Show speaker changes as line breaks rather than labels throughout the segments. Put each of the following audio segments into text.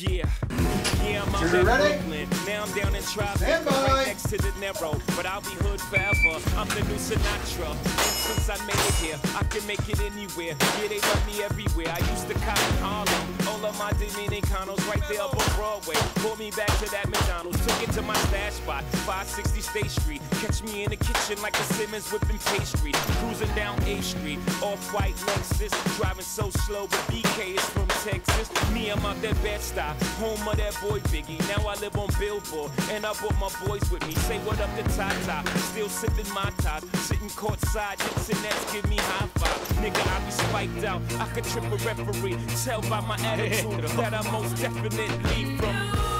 Yeah, yeah, I'm out in? Brooklyn. Now I'm down in
by.
right next to the Narrow. But I'll be hood forever. I'm the new Sinatra. Since I made it here, I can make it anywhere. Yeah, they love me everywhere. I used to cop in Harlem. All of my Dominicanos right there up on Broadway. Pulled me back to that McDonald's. Took it to my stash spot, 560 State Street. Catch me in the kitchen like a Simmons whipping pastry. Cruising down A Street, off-white Lexus. Driving so slow, but BK is from Texas. Me, I'm out that Bed-Stuy, home of that boy Biggie. Now I live on Billboard, and I brought my boys with me. Say what up to Tata, still sipping my top. Sitting courtside, And Nets give me high five. Nigga, I be spiked out, I could trip a referee. Tell by my attitude that I most definitely from.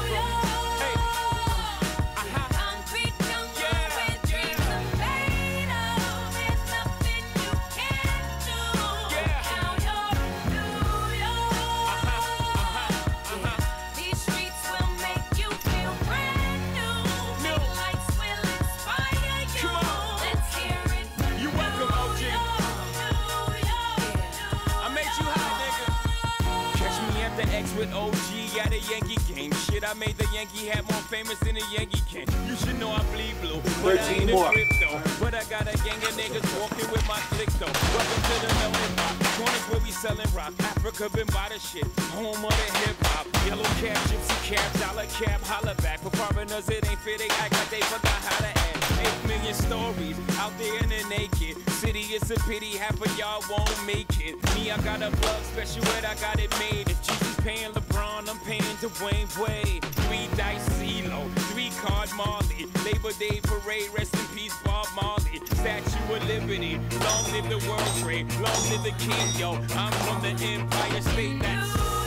X with OG at a Yankee game. Shit, I made the Yankee hat more famous than a Yankee can. You should know I bleed blue. But I
13
ain't
more.
a crypto. But I got a gang of niggas walking with my click though. Welcome to the melting pot. Corners where we selling rock. Africa been by the shit. Home of the hip hop. Yellow cap, gypsy cap, dollar cap, holla back. For foreigners, it ain't fair. They act like they forgot how to act. Eight million stories out there in the naked city. It's a pity half of y'all won't make it. Me, I got a plug special, and I got it made. If paying LeBron, I'm paying Dwayne Wade. Three dice CeeLo, three card Marley. Labor Day parade, rest in peace, Bob Marley. Statue of Liberty, long live the World Trade, long live the King, yo. I'm from the Empire State. That's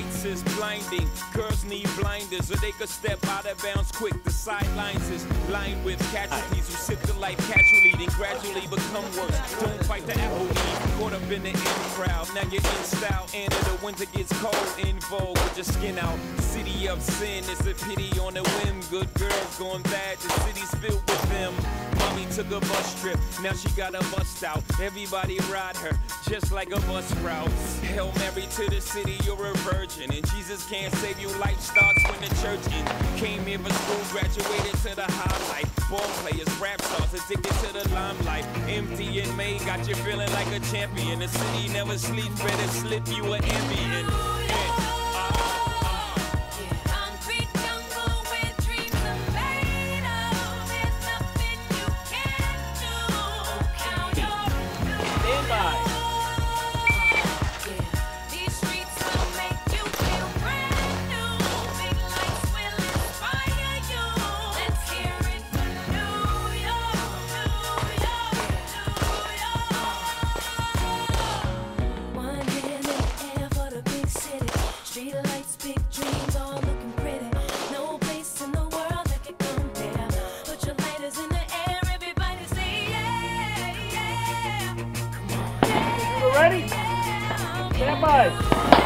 Lights is blinding, girls need blinders, so they could step out of bounds quick. The sidelines is lined with casualties who sip the life casually, then gradually become worse. Don't fight the apple caught up in the in crowd. Now you're in style, and the winter gets cold, in vogue with your skin out. City of sin, it's a pity on a whim. Good girls going bad, the city's filled with them. Mommy took a bus trip, now she got a bust out. Everybody ride her, just like a bus route. Hail Mary to the city, you're a virgin. And Jesus can't save you, life starts when the church. Came here for school, graduated to the highlight. Ball players, rap stars, addicted to the limelight. Empty and May got you feeling like a champion. The city never sleeps, better slip you an ambient. Yeah.
Ready? Stand by.